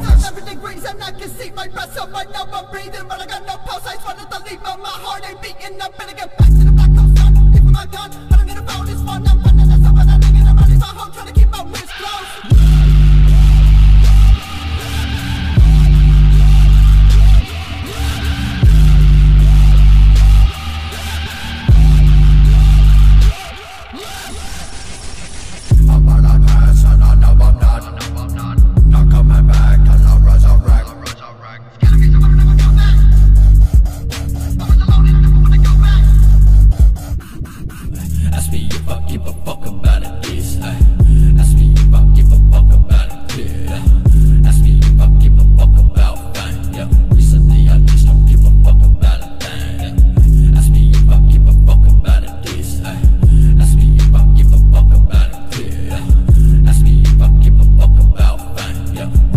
coffers. Everything rings and I can see my breath, so I know I'm breathing, but I got no pulse. I just wanted to leave, but my heart ain't beating up and I get. yeah.